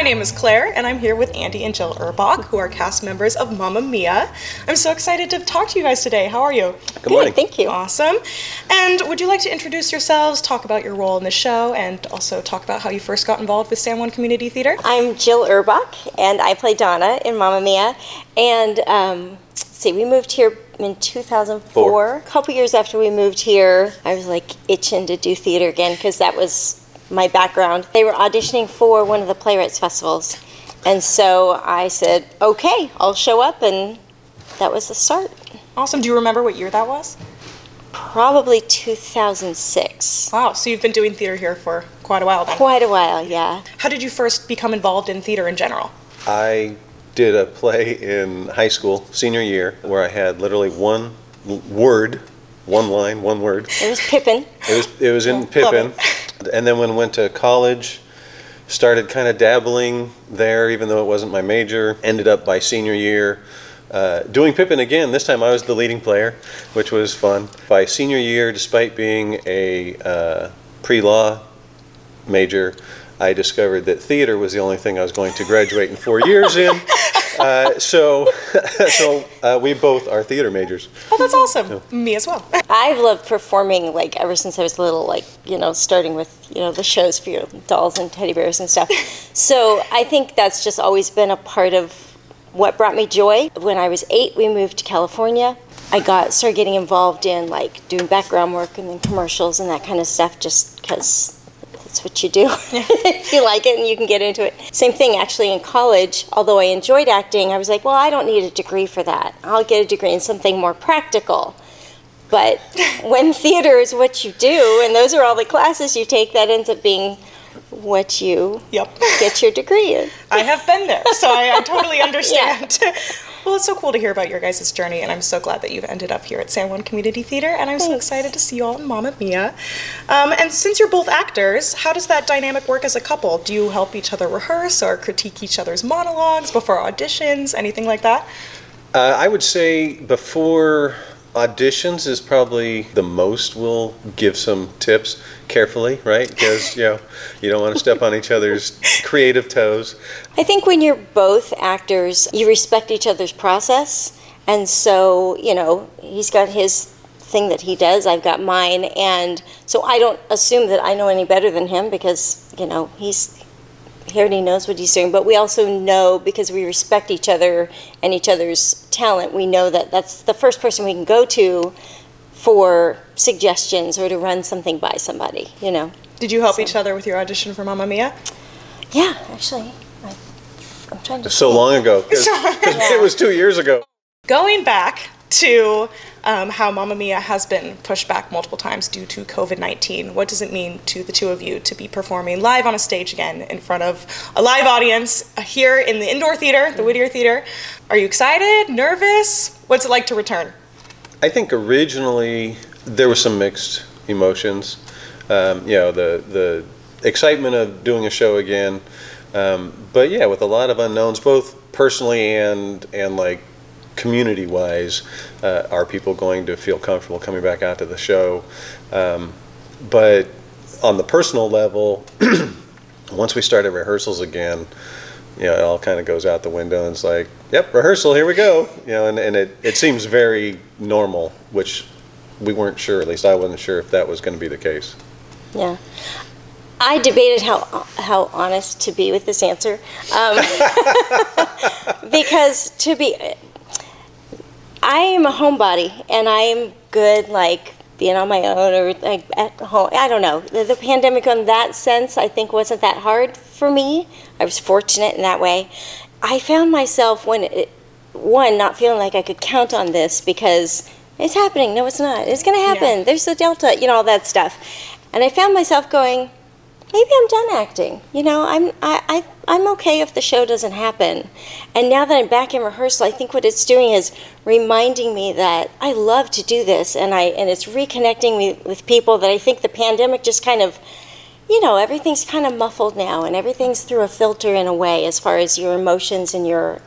My name is Claire, and I'm here with Andy and Jill Urbach, who are cast members of Mamma Mia. I'm so excited to talk to you guys today. How are you? Good morning. thank you. Awesome. And would you like to introduce yourselves, talk about your role in the show, and also talk about how you first got involved with San Juan Community Theater? I'm Jill Urbach, and I play Donna in Mamma Mia. And um, let's see, we moved here in 2004. Four. A couple years after we moved here, I was like itching to do theater again because that was my background. They were auditioning for one of the playwrights festivals. And so I said, okay, I'll show up, and that was the start. Awesome. Do you remember what year that was? Probably 2006. Wow, so you've been doing theater here for quite a while then. Quite a while, yeah. How did you first become involved in theater in general? I did a play in high school, senior year, where I had literally one word, one line, one word. It was Pippin. It was it was in Pippin, and then when I went to college, started kind of dabbling there, even though it wasn't my major. Ended up by senior year. Uh, doing Pippin again. This time I was the leading player, which was fun. By senior year, despite being a uh, pre-law major, I discovered that theater was the only thing I was going to graduate in four years in. Uh, so, so uh, we both are theater majors. Oh, that's awesome. Me as well. I've loved performing like ever since I was little, like, you know, starting with, you know, the shows for your dolls and teddy bears and stuff. so I think that's just always been a part of what brought me joy. When I was eight, we moved to California. I got started getting involved in like doing background work and then commercials and that kind of stuff just because that's what you do if you like it and you can get into it. Same thing actually in college. Although I enjoyed acting, I was like, well, I don't need a degree for that. I'll get a degree in something more practical. But when theater is what you do, and those are all the classes you take, that ends up being what you Yep. get your degree in. I have been there, so I, I totally understand. Well, it's so cool to hear about your guys' journey, and I'm so glad that you've ended up here at San Juan Community Theater, and I'm so excited to see you all in Mamma Mia. Um, and since you're both actors, how does that dynamic work as a couple? Do you help each other rehearse or critique each other's monologues before auditions, anything like that? Uh, I would say before auditions is probably the most we'll give some tips carefully, right? Because you know you don't want to step on each other's creative toes. I think when you're both actors, you respect each other's process. And so, you know, he's got his thing that he does, I've got mine. And so I don't assume that I know any better than him because, you know, he's. He already knows what he's doing, but we also know because we respect each other and each other's talent. We know that that's the first person we can go to for suggestions or to run something by somebody. You know, Did you help each other with your audition for Mamma Mia? yeah. Actually, I, I'm trying to. So think. long ago, because it was two years ago. Going back to um, how Mamma Mia has been pushed back multiple times due to COVID 19, what does it mean to the two of you to be performing live on a stage again in front of a live audience here in the indoor theater, the Whittier Theater? Are you excited, nervous? What's it like to return? I think originally there were some mixed emotions. Um, you know, the the excitement of doing a show again, um, but yeah, with a lot of unknowns, both personally and and like community wise, uh, are people going to feel comfortable coming back out to the show? Um, but on the personal level, once we started rehearsals again, you know, it all kind of goes out the window and it's like, yep, rehearsal, here we go. You know, and, and it, it seems very normal, which we weren't sure, at least I wasn't sure if that was going to be the case. Yeah. I debated how how honest to be with this answer, um, because to be, I am a homebody and I am good like being on my own or like at home. I don't know. The, the pandemic, in that sense, I think wasn't that hard for me. I was fortunate in that way. I found myself when it, one not feeling like I could count on this because it's happening. No, it's not. It's going to happen. Yeah. There's the delta. You know all that stuff, and I found myself going maybe I'm done acting. You know, I'm I, I I'm okay if the show doesn't happen. And now that I'm back in rehearsal, I think what it's doing is reminding me that I love to do this, and I and it's reconnecting me with people that I think the pandemic just kind of. You know, everything's kind of muffled now, and everything's through a filter in a way, as far as your emotions and your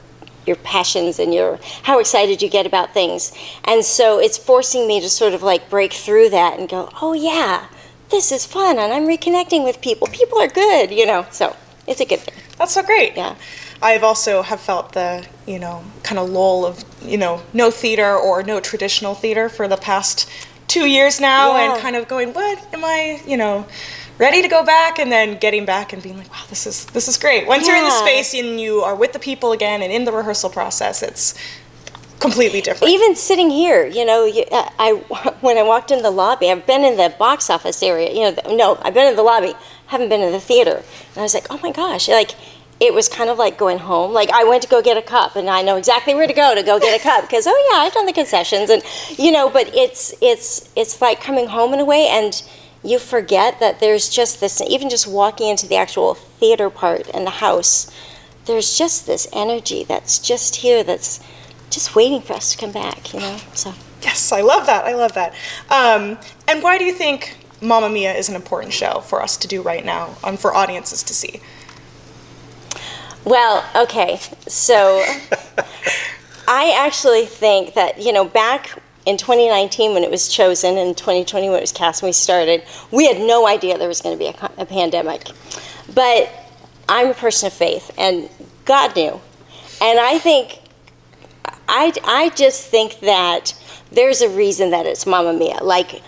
your passions and your how excited you get about things. And so it's forcing me to sort of like break through that and go, "Oh yeah, this is fun and I'm reconnecting with people. People are good, you know." So, it's a good thing. That's so great. Yeah. I've also have felt the, you know, kind of lull of, you know, no theater or no traditional theater for the past two years now Yeah. and kind of going, what am I, you know, ready to go back and then getting back and being like, wow, this is this is great. Once you're in the space and you are with the people again and in the rehearsal process, it's completely different. Even sitting here, you know, you, I when I walked in the lobby, I've been in the box office area. You know, no, I've been in the lobby, haven't been in the theater, and I was like, oh my gosh, like it was kind of like going home. Like I went to go get a cup, and I know exactly where to go to go get a cup because oh yeah, I've done the concessions, and you know, but it's it's it's like coming home in a way, and you forget that there's just this. Even just walking into the actual theater part and the house, there's just this energy that's just here that's just waiting for us to come back, you know. So Yes, I love that. I love that. Um, and why do you think Mamma Mia is an important show for us to do right now and for audiences to see? Well, okay. So I actually think that, you know, back in 2019 when it was chosen and 2020 when it was cast and we started, we had no idea there was going to be a, a pandemic. But I'm a person of faith and God knew. And I think, I, I just think that there's a reason that it's Mamma Mia. Like,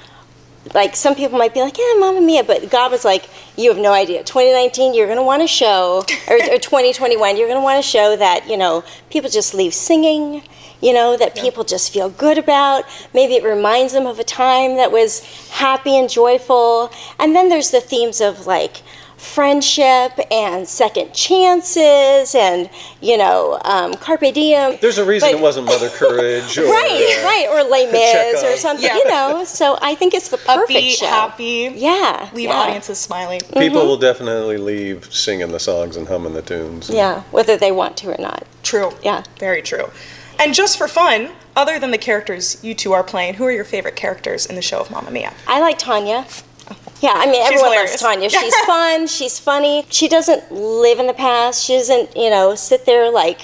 like some people might be like, yeah, Mamma Mia, but God was like, you have no idea. 2019, you're going to want to show, or, or 2021, you're going to want to show that, you know, people just leave singing, you know, that people just feel good about. Maybe it reminds them of a time that was happy and joyful. And then there's the themes of like, friendship and second chances and you know um, carpe diem There's a reason But- it wasn't Mother Courage. Or, right uh, right or Les Mis or something Yeah. you know so i think it's the perfect Upbeat, show happy, yeah leave yeah. audiences smiling. People Mm-hmm. will definitely leave singing the songs and humming the tunes. Yeah, whether they want to or not. True. Yeah. Very true. And just for fun, other than the characters you two are playing, who are your favorite characters in the show of Mamma Mia? I like Tanya. Yeah, I mean, everyone hilarious. loves Tanya. She's fun, she's funny. She doesn't live in the past. She doesn't, you know, sit there like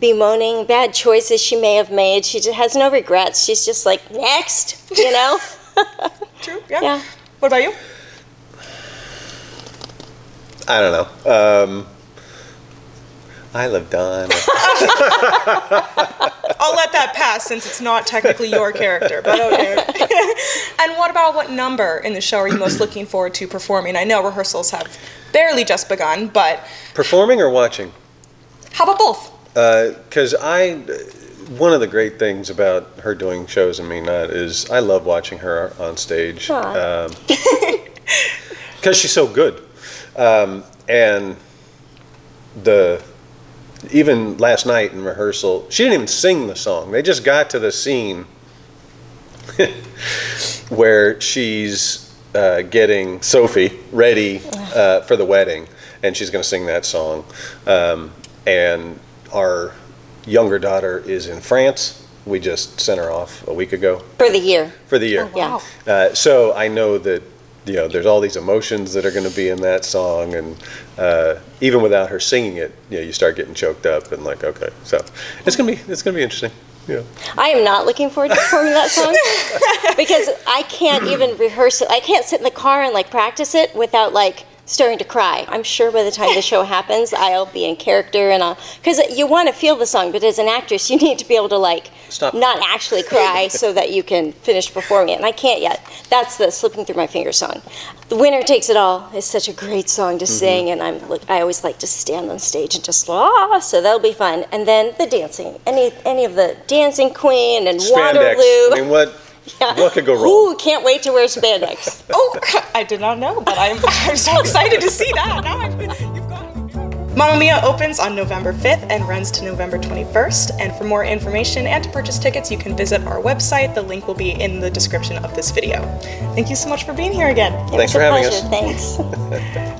bemoaning bad choices she may have made. She just has no regrets. She's just like, next, you know? True. Yeah. Yeah. What about you? I don't know. Um, I love Don. I'll let that pass since it's not technically your character, but okay. and what about what number in the show are you most looking forward to performing? I know rehearsals have barely just begun, but Performing or watching? how about both? Because I, one of the great things about her doing shows and me not is I love watching her on stage. Aw. Because she's so good. Um, and the even last night in rehearsal, she didn't even sing the song. They just got to the scene where she's uh, getting Sophie ready uh, for the wedding, and she's going to sing that song. Um, and our younger daughter is in France. We just sent her off a week ago For the year. for the year. Yeah. Uh, so I know that you know there's all these emotions that are going to be in that song, and uh, even without her singing it, you know, you start getting choked up and like, okay, so it's gonna be it's gonna be interesting. Yeah. I am not looking forward to performing that song because I can't even rehearse it. I can't sit in the car and like practice it without like starting to cry. I'm sure by the time the show happens, I'll be in character and I'll because you want to feel the song, but as an actress, you need to be able to like Stop. not actually cry so that you can finish performing it. And I can't yet. That's the slipping through my fingers song. The winner takes it all is such a great song to sing, and I'm look. I always like to stand on stage and just ah, so that'll be fun. And then the dancing, any any of the Dancing Queen and Spandex. Waterloo. I mean, what Yeah. what could go wrong? Ooh, can't wait to wear spandex. Oh, I did not know, but I'm, I'm so excited to see that. Now I'm, you've got. Mamma Mia opens on November 5th and runs to November 21st. And for more information and to purchase tickets, you can visit our website. The link will be in the description of this video. Thank you so much for being here again. It Thanks for having pleasure. us. Thanks.